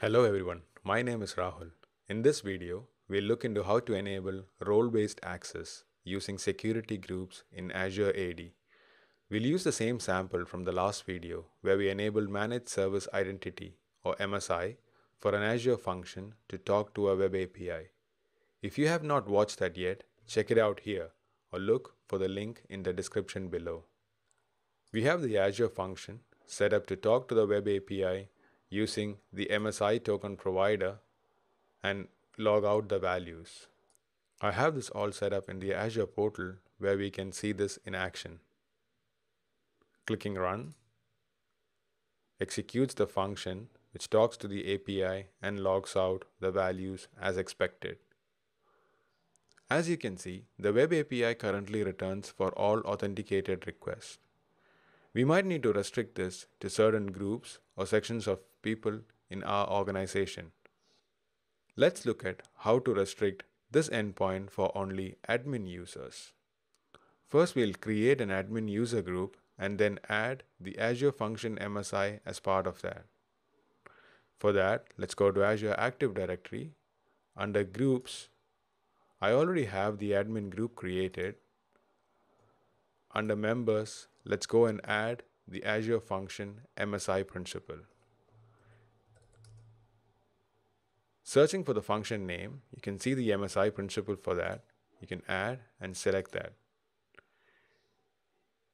Hello everyone, my name is Rahul. In this video, we'll look into how to enable role-based access using security groups in Azure AD. We'll use the same sample from the last video where we enabled Managed Service Identity or MSI for an Azure function to talk to a web API. If you have not watched that yet, check it out here or look for the link in the description below. We have the Azure function set up to talk to the web API using the MSI token provider and log out the values. I have this all set up in the Azure portal where we can see this in action. Clicking run executes the function which talks to the API and logs out the values as expected. As you can see, the web API currently returns for all authenticated requests. We might need to restrict this to certain groups or sections of people in our organization. Let's look at how to restrict this endpoint for only admin users. First, we'll create an admin user group and then add the Azure Function MSI as part of that. For that, let's go to Azure Active Directory. Under Groups, I already have the admin group created. Under Members, let's go and add the Azure Function MSI principal. Searching for the function name, you can see the MSI principal for that. You can add and select that.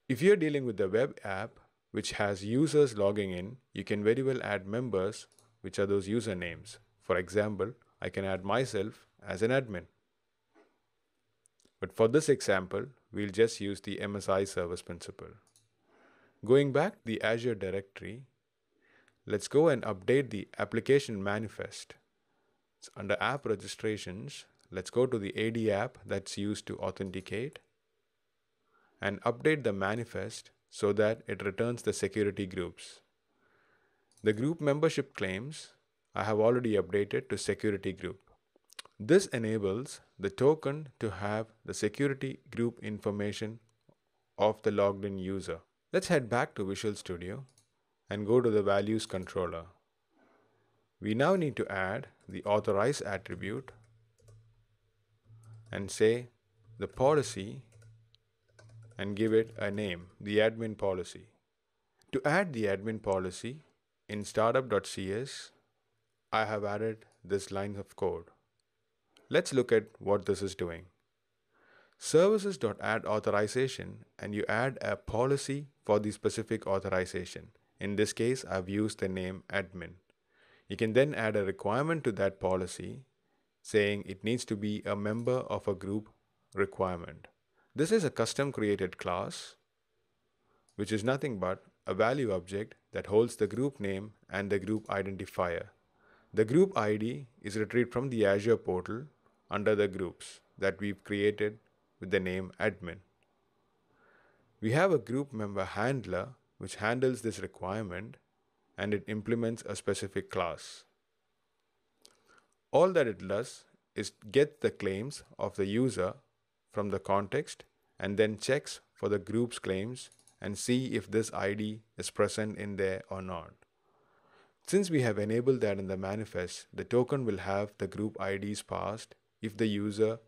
If you're dealing with the web app which has users logging in, you can very well add members, which are those usernames. For example, I can add myself as an admin. But for this example, we'll just use the MSI service principal. Going back to the Azure directory, let's go and update the application manifest under app registrations, let's go to the AD app that's used to authenticate and update the manifest so that it returns the security groups. The group membership claims I have already updated to security group. This enables the token to have the security group information of the logged in user. Let's head back to Visual Studio and go to the values controller. We now need to add the authorize attribute and say the policy and give it a name, the admin policy. To add the admin policy in startup.cs, I have added this line of code. Let's look at what this is doing. Services.add authorization and you add a policy for the specific authorization. In this case, I've used the name admin. You can then add a requirement to that policy saying it needs to be a member of a group requirement. This is a custom created class, which is nothing but a value object that holds the group name and the group identifier. The group ID is retrieved from the Azure portal under the groups that we've created with the name admin. We have a group member handler which handles this requirement and it implements a specific class. All that it does is get the claims of the user from the context and then checks for the group's claims and see if this ID is present in there or not. Since we have enabled that in the manifest, the token will have the group IDs passed if the user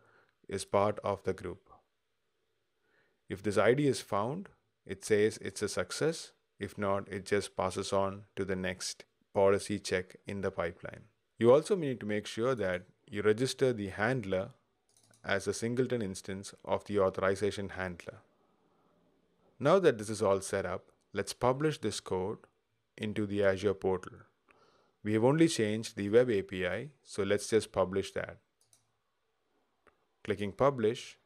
is part of the group. If this ID is found, it says it's a success if not, it just passes on to the next policy check in the pipeline. You also need to make sure that you register the handler as a singleton instance of the authorization handler. Now that this is all set up, let's publish this code into the Azure portal. We have only changed the web API, so let's just publish that. Clicking publish,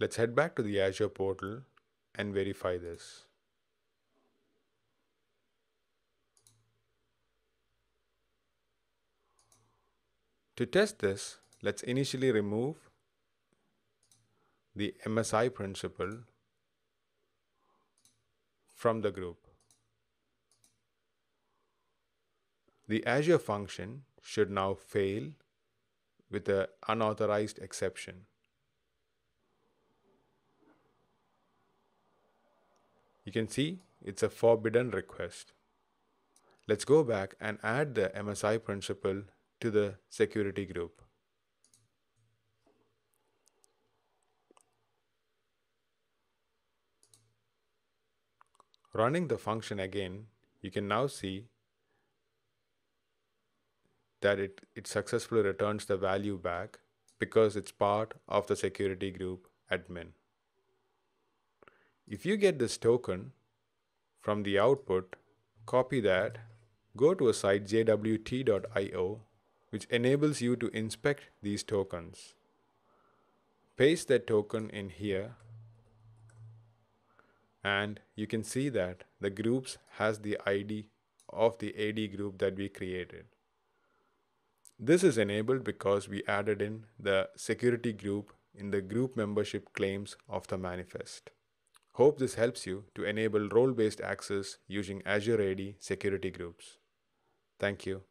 let's head back to the Azure portal and verify this. To test this, let's initially remove the MSI principal from the group. The Azure function should now fail with an unauthorized exception. You can see it's a forbidden request. Let's go back and add the MSI principal to the security group. Running the function again, you can now see that it, it successfully returns the value back because it's part of the security group admin. If you get this token from the output, copy that, go to a site jwt.io which enables you to inspect these tokens. Paste that token in here and you can see that the groups has the ID of the AD group that we created. This is enabled because we added in the security group in the group membership claims of the manifest. Hope this helps you to enable role-based access using Azure AD security groups. Thank you.